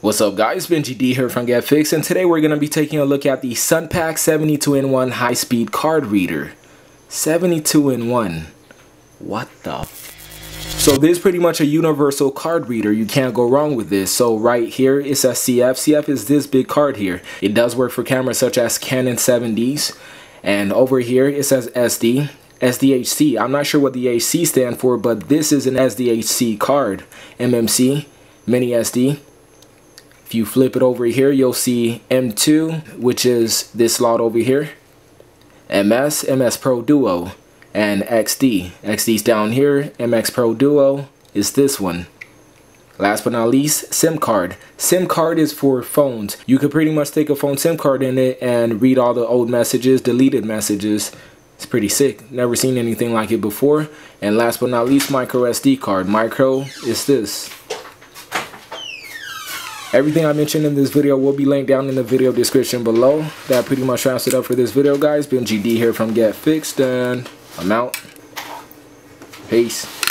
What's up guys, Benji D here from Get Fixed and today we're going to be taking a look at the Sunpak 72-in-1 high-speed card reader. 72-in-1. What the so this is pretty much a universal card reader. You can't go wrong with this. So right here it says CF. CF is this big card here. It does work for cameras such as Canon 7Ds. And over here it says SD. SDHC. I'm not sure what the AC stand for, but this is an SDHC card. MMC, mini SD. If you flip it over here, you'll see M2, which is this slot over here. MS, MS Pro Duo, and XD. XD's down here. MS Pro Duo is this one. Last but not least, SIM card. SIM card is for phones. You could pretty much take a phone SIM card in it and read all the old messages, deleted messages. It's pretty sick. Never seen anything like it before. And last but not least, micro SD card. Micro is this. Everything I mentioned in this video will be linked down in the video description below. That pretty much wraps it up for this video, guys. Benji D here from Get Fixed, and I'm out. Peace.